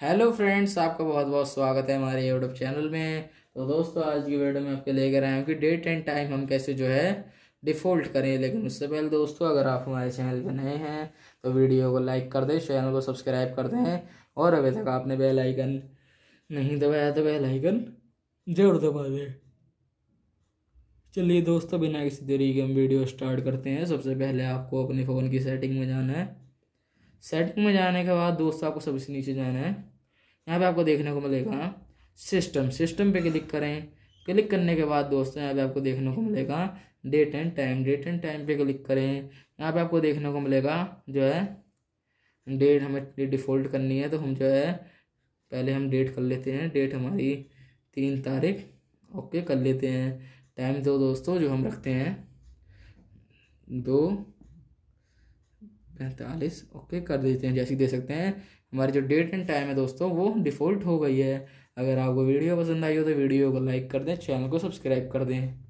Hello friends, आपका बहुत बहुत स्वागत है हमारे यूट्यूब चैनल में। तो दोस्तों, आज की वीडियो में आपके लेकर आए हैं कि डेट एंड टाइम हम कैसे जो है डिफ़ॉल्ट करें। लेकिन उससे पहले दोस्तों, अगर आप हमारे चैनल पर नए हैं तो वीडियो को लाइक कर दें, चैनल को सब्सक्राइब कर दें और अभी तक आपने बेल आइकन नहीं दबाया तो बेल आइकन ज़रूर दबा दें। चलिए दोस्तों, बिना किसी तरीके हम वीडियो स्टार्ट करते हैं। सबसे पहले आपको अपने फ़ोन की सेटिंग में जाना है। सेटिंग में जाने के बाद दोस्तों आपको सबसे नीचे जाना है। यहाँ पे आपको देखने को मिलेगा सिस्टम सिस्टम पे क्लिक करें। क्लिक करने के बाद दोस्तों यहाँ पे आपको देखने को मिलेगा date and time date and time पे क्लिक करें। यहाँ पे आपको देखने को मिलेगा जो है डेट हमें डिफ़ॉल्ट करनी है तो हम जो है, पहले हम डेट कर लेते हैं। डेट हमारी तीन तारीख ओके कर लेते हैं। टाइम दो दोस्तों जो हम रखते हैं। दो पैंतालीस, ओके, कर देते हैं, जैसे दे सकते हैं। हमारी जो डेट एंड टाइम है दोस्तों, वो डिफ़ॉल्ट हो गई है। अगर आपको वीडियो पसंद आई हो तो वीडियो को लाइक कर दें चैनल को सब्सक्राइब कर दें।